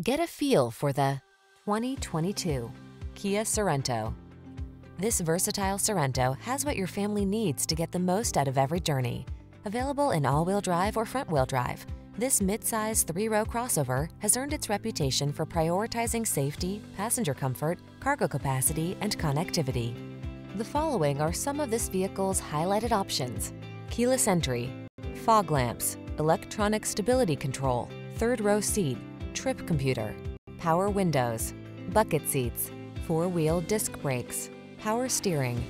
Get a feel for the 2022 Kia Sorento. This versatile Sorento has what your family needs to get the most out of every journey. Available in all-wheel drive or front-wheel drive, this midsize three-row crossover has earned its reputation for prioritizing safety, passenger comfort, cargo capacity, and connectivity. The following are some of this vehicle's highlighted options. Keyless entry, fog lamps, electronic stability control, third row seat, trip computer, power windows, bucket seats, four-wheel disc brakes, power steering.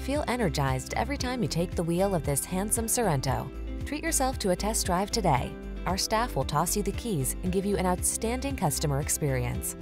Feel energized every time you take the wheel of this handsome Sorento. Treat yourself to a test drive today. Our staff will toss you the keys and give you an outstanding customer experience.